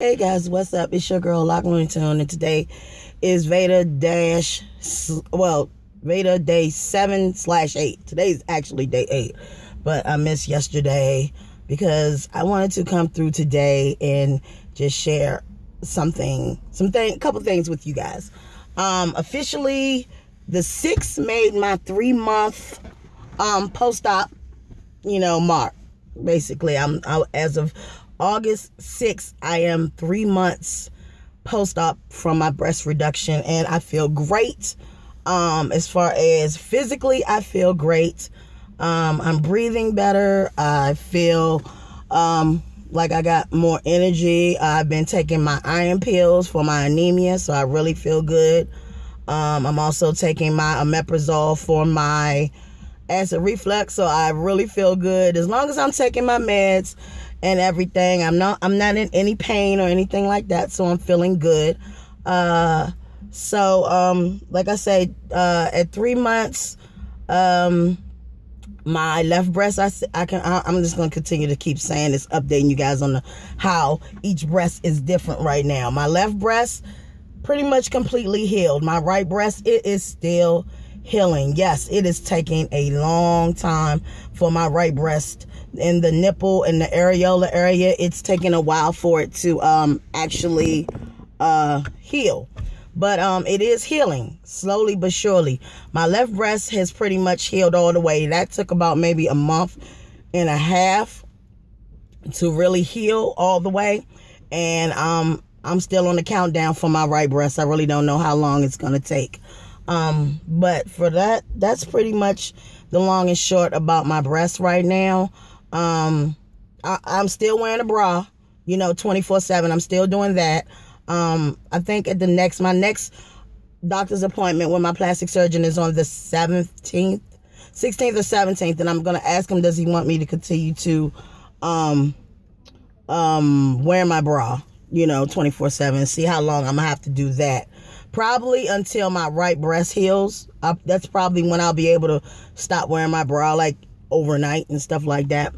Hey guys, what's up? It's your girl Lock Looney and today is Veda dash well Veda day seven slash eight. Today's actually day eight, but I missed yesterday because I wanted to come through today and just share something, something, couple things with you guys. Um, officially, the six made my three month um post op, you know, mark. Basically, I'm I, as of August 6th, I am three months post op from my breast reduction, and I feel great. Um, as far as physically, I feel great. Um, I'm breathing better. I feel um, like I got more energy. I've been taking my iron pills for my anemia, so I really feel good. Um, I'm also taking my omeprazole for my acid reflux, so I really feel good. As long as I'm taking my meds and everything. I'm not I'm not in any pain or anything like that, so I'm feeling good. Uh so um like I said, uh at 3 months um my left breast I, I can I, i'm just going to continue to keep saying this updating you guys on the how each breast is different right now my left breast pretty much completely healed my right breast it is still healing yes it is taking a long time for my right breast in the nipple and the areola area, it's taking a while for it to um, actually uh, heal. But um, it is healing slowly but surely. My left breast has pretty much healed all the way. That took about maybe a month and a half to really heal all the way. And um, I'm still on the countdown for my right breast. I really don't know how long it's going to take. Um, but for that, that's pretty much the long and short about my breast right now. Um, I, am still wearing a bra, you know, 24 7. I'm still doing that. Um, I think at the next, my next doctor's appointment with my plastic surgeon is on the 17th, 16th or 17th. And I'm going to ask him, does he want me to continue to, um, um, wear my bra, you know, 24 7, see how long I'm going to have to do that. Probably until my right breast heals. I, that's probably when I'll be able to stop wearing my bra. Like overnight and stuff like that.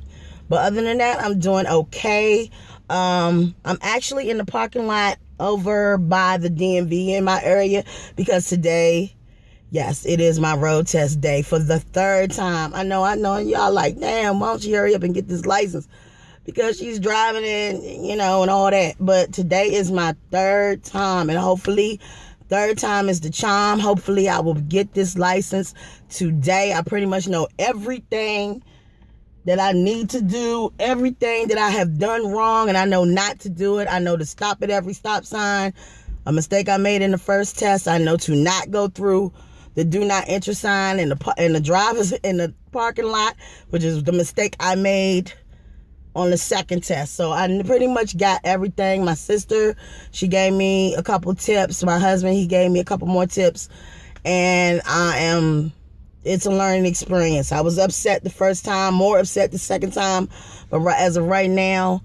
But other than that, I'm doing okay. Um, I'm actually in the parking lot over by the DMV in my area because today, yes, it is my road test day for the third time. I know, I know, and y'all like, damn, why don't you hurry up and get this license? Because she's driving in, you know, and all that. But today is my third time, and hopefully Third time is the charm. Hopefully, I will get this license today. I pretty much know everything that I need to do, everything that I have done wrong, and I know not to do it. I know to stop at every stop sign. A mistake I made in the first test, I know to not go through the do not enter sign in the in the drivers in the parking lot, which is the mistake I made on the second test. So I pretty much got everything. My sister, she gave me a couple tips. My husband, he gave me a couple more tips. And I am, it's a learning experience. I was upset the first time, more upset the second time. But as of right now,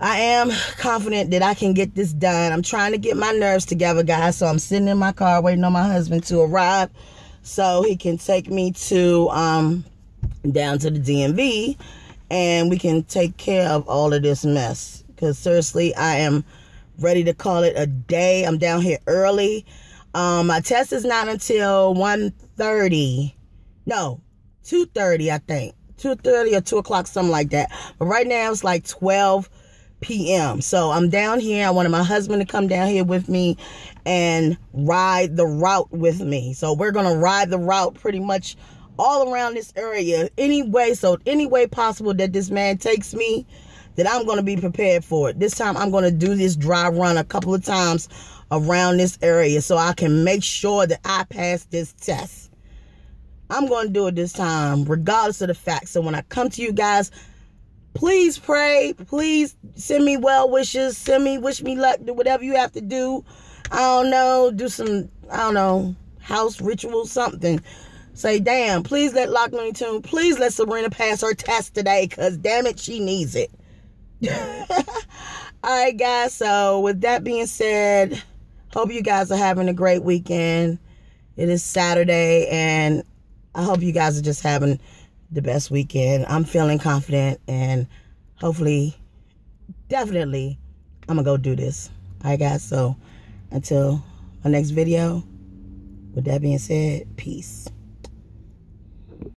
I am confident that I can get this done. I'm trying to get my nerves together, guys. So I'm sitting in my car waiting on my husband to arrive so he can take me to um down to the DMV and we can take care of all of this mess. Because seriously, I am ready to call it a day. I'm down here early. Um, my test is not until 1.30. No, 2.30, I think. 2.30 or 2 o'clock, something like that. But right now it's like 12 p.m. So I'm down here. I wanted my husband to come down here with me and ride the route with me. So we're going to ride the route pretty much all around this area anyway. So any way possible that this man takes me, that I'm going to be prepared for it. This time I'm going to do this dry run a couple of times around this area so I can make sure that I pass this test. I'm going to do it this time, regardless of the fact. So when I come to you guys, please pray. Please send me well wishes. Send me, wish me luck. Do whatever you have to do. I don't know. Do some, I don't know, house ritual, something. Say, damn, please let Lock Looney Tune, please let Sabrina pass her test today, because damn it, she needs it. All right, guys. So, with that being said, hope you guys are having a great weekend. It is Saturday, and I hope you guys are just having the best weekend. I'm feeling confident, and hopefully, definitely, I'm gonna go do this. All right, guys. So until my next video, with that being said, peace.